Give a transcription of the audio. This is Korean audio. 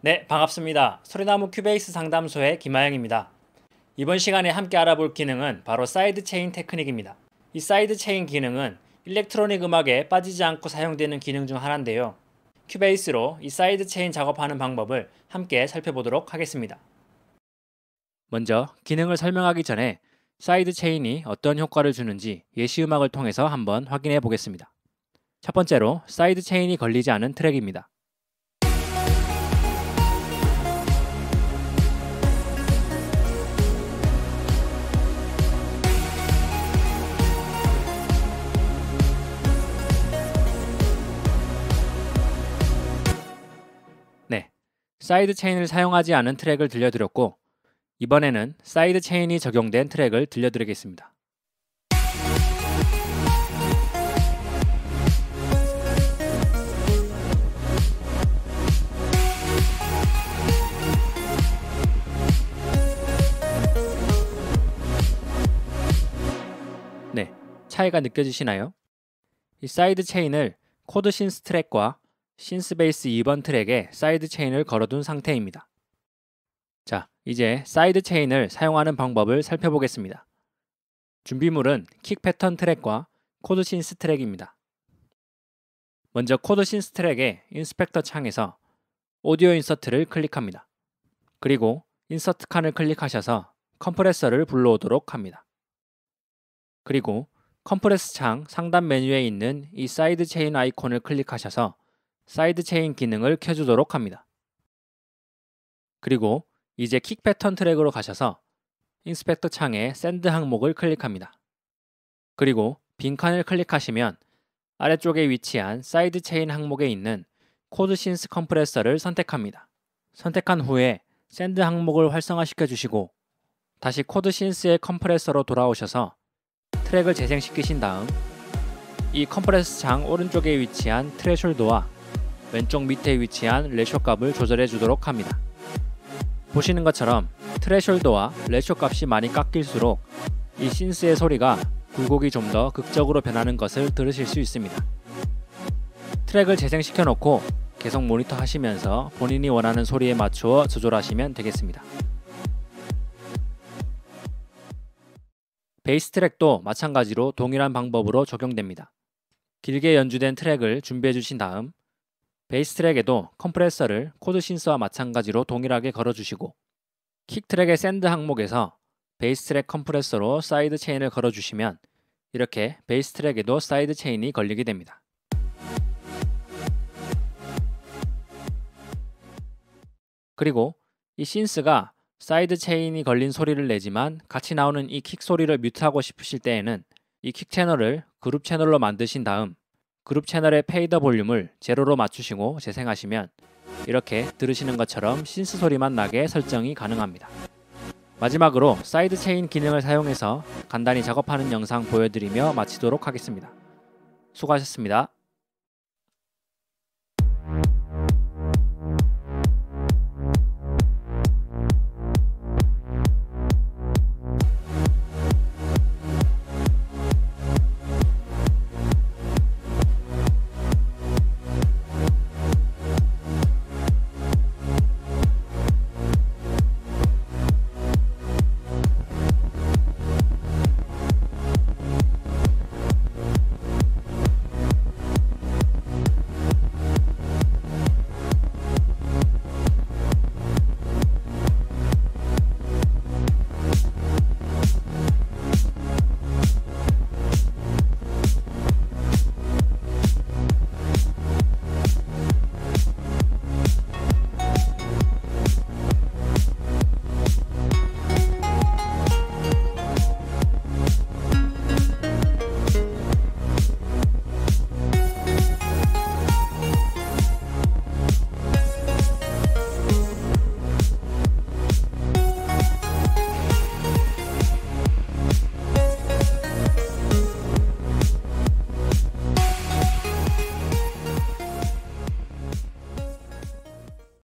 네, 반갑습니다. 소리나무 큐베이스 상담소의 김하영입니다. 이번 시간에 함께 알아볼 기능은 바로 side chain 테크닉입니다. 이 side chain 기능은 electronic 음악에 빠지지 않고 사용되는 기능 중 하나인데요. 큐베이스로 이 side chain 작업하는 방법을 함께 살펴보도록 하겠습니다. 먼저 기능을 설명하기 전에 side chain이 어떤 효과를 주는지 예시 음악을 통해서 한번 확인해 보겠습니다. 첫 번째로 side chain이 걸리지 않은 트랙입니다. 네, side chain을 사용하지 않은 트랙을 들려드렸고 이번에는 side chain이 적용된 트랙을 들려드리겠습니다. 네, 차이가 느껴지시나요? 이 side chain을 코드 synth 트랙과 synth 베이스 2번 트랙에 side chain을 걸어둔 상태입니다. 자, 이제 side chain을 사용하는 방법을 살펴보겠습니다. 준비물은 킥 패턴 트랙과 코드 synth 트랙입니다. 먼저 코드 synth 트랙의 inspector 창에서 오디오 insert를 클릭합니다. 그리고 insert 칸을 클릭하셔서 컴프레서를 불러오도록 합니다. 그리고 컴프레서 창 상단 메뉴에 있는 이 side chain 아이콘을 클릭하셔서 side chain 기능을 켜주도록 합니다. 그리고 이제 킥 패턴 트랙으로 가셔서 inspector 창에 send 항목을 클릭합니다. 그리고 빈칸을 클릭하시면 아래쪽에 위치한 side chain 항목에 있는 코드 synth 컴프레서를 선택합니다. 선택한 후에 send 항목을 활성화시켜 주시고 다시 코드 synth의 컴프레서로 돌아오셔서 트랙을 재생시키신 다음 이 컴프레서 창 오른쪽에 위치한 threshold와 왼쪽 밑에 위치한 ratio 값을 조절해 주도록 합니다. 보시는 것처럼 threshold와 ratio 값이 많이 깎일수록 이 synth의 소리가 굴곡이 좀 더 극적으로 변하는 것을 들으실 수 있습니다. 트랙을 재생시켜 놓고 계속 모니터 하시면서 본인이 원하는 소리에 맞추어 조절하시면 되겠습니다. 베이스 트랙도 마찬가지로 동일한 방법으로 적용됩니다. 길게 연주된 트랙을 준비해 주신 다음 베이스 트랙에도 컴프레서를 코드 synth와 마찬가지로 동일하게 걸어주시고 킥 트랙의 send 항목에서 베이스 트랙 컴프레서로 side chain을 걸어주시면 이렇게 베이스 트랙에도 side chain이 걸리게 됩니다. 그리고 이 synth가 side chain이 걸린 소리를 내지만 같이 나오는 이 킥 소리를 mute하고 싶으실 때에는 이 킥 채널을 그룹 채널로 만드신 다음 그룹 채널의 fader 볼륨을 제로로 맞추시고 재생하시면 이렇게 들으시는 것처럼 synth 소리만 나게 설정이 가능합니다. 마지막으로 side chain 기능을 사용해서 간단히 작업하는 영상 보여드리며 마치도록 하겠습니다. 수고하셨습니다.